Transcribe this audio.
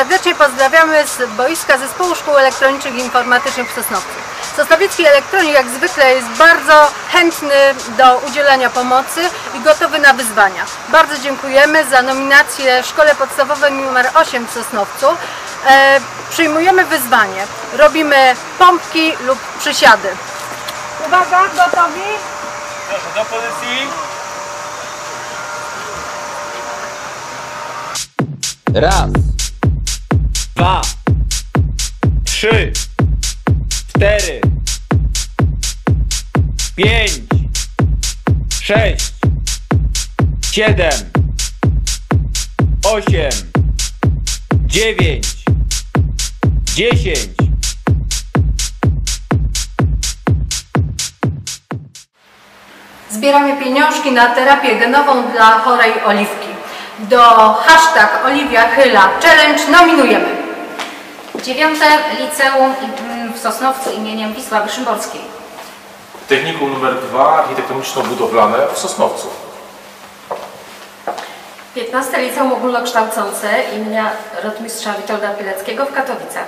Serdecznie pozdrawiamy z boiska Zespołu Szkół Elektronicznych i Informatycznych w Sosnowcu. Sosnowiecki Elektronik jak zwykle jest bardzo chętny do udzielania pomocy i gotowy na wyzwania. Bardzo dziękujemy za nominację Szkole Podstawowej nr 8 w Sosnowcu. E, przyjmujemy wyzwanie. Robimy pompki lub przysiady. Uwaga, gotowi? Proszę do pozycji. Raz, Dwa. Trzy. Cztery. Pięć. Sześć. Siedem. Osiem. Dziewięć. Dziesięć. Zbieramy pieniążki na terapię genową dla chorej Oliwki. Do hashtag Oliwia Chyla Challenge nominujemy. Dziewiąte liceum w Sosnowcu imieniem Wisławy Szymborskiej. Technikum numer 2 architektoniczno-budowlane w Sosnowcu. 15 Liceum Ogólnokształcące imienia Rotmistrza Witolda Pileckiego w Katowicach.